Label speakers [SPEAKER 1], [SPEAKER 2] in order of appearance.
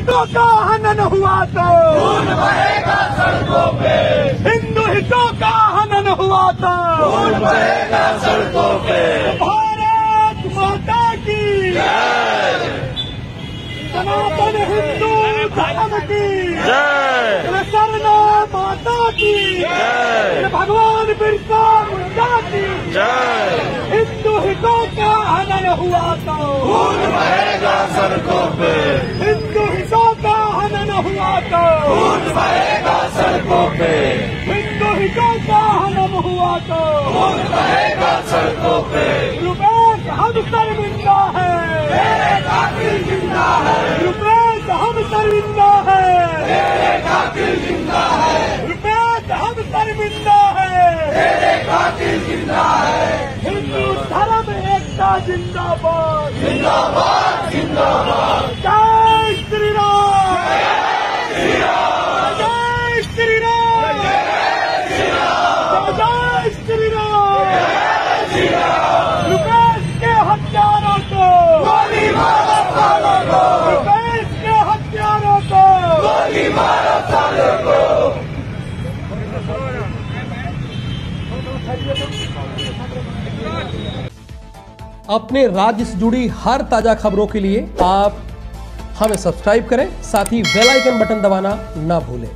[SPEAKER 1] हितों का हनन हुआ तो खून बहेगा सड़कों पे। हिंदू हितों का हनन हुआ तो खून बहेगा सड़कों पे। भारत माता की सनातन हिंदू धर्म की माता की भगवान बिरसा मुंडा की हिंदू हितों का हनन हुआ तो खून
[SPEAKER 2] बहेगा सड़कों पे। खून बहेगा सड़कों पे?
[SPEAKER 1] हिंदू हितों का हनन हुआ तो।
[SPEAKER 2] खून बहेगा सड़कों पे?
[SPEAKER 1] रुपेश हम शर्मिंदा है।
[SPEAKER 2] तेरे कातिल ज़िंदा है।
[SPEAKER 1] रुपेश हम शर्मिंदा है।
[SPEAKER 2] तेरे कातिल ज़िंदा है।
[SPEAKER 1] रुपेश हम शर्मिंदा है।
[SPEAKER 2] तेरे कातिल ज़िंदा है।
[SPEAKER 1] हिंदू धर्म एकता जिंदाबाद।
[SPEAKER 2] जिंदाबाद जिंदाबाद।
[SPEAKER 1] हत्यारों को
[SPEAKER 2] गोली मारो सालों को
[SPEAKER 1] रुपेश के। हत्यारों को
[SPEAKER 2] गोली मारो सालों को
[SPEAKER 3] अपने राज्य से जुड़ी हर ताज़ा खबरों के लिए आप हमें सब्सक्राइब करें साथ ही बेल आइकन बटन दबाना ना भूलें।